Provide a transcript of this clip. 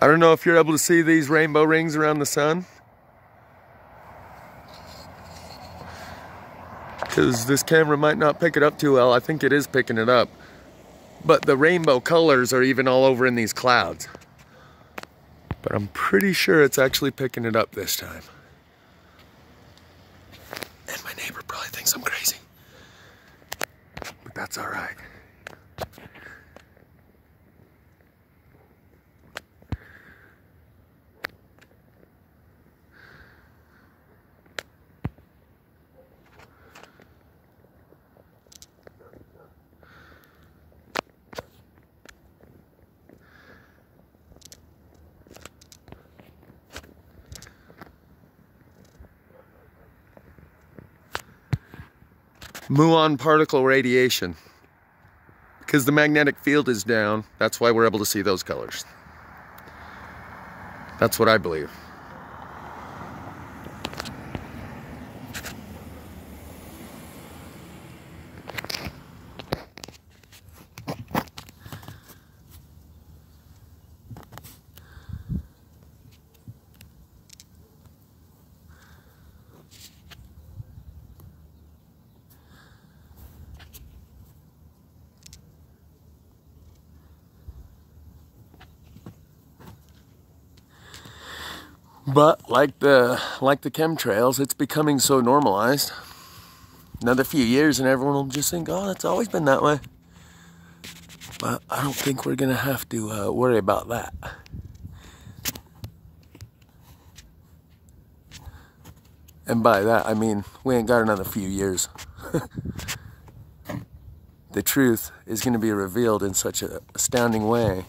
I don't know if you're able to see these rainbow rings around the sun. Because this camera might not pick it up too well. I think it is picking it up. But the rainbow colors are even all over in these clouds. But I'm pretty sure it's actually picking it up this time. And my neighbor probably thinks I'm crazy. But that's all right. Muon particle radiation. Because the magnetic field is down, that's why we're able to see those colors. That's what I believe. But like the like the chemtrails, it's becoming so normalized. Another few years and everyone will just think, oh, it's always been that way. But I don't think we're gonna have to uh, worry about that. And by that, I mean we ain't got another few years. the truth is going to be revealed in such an astounding way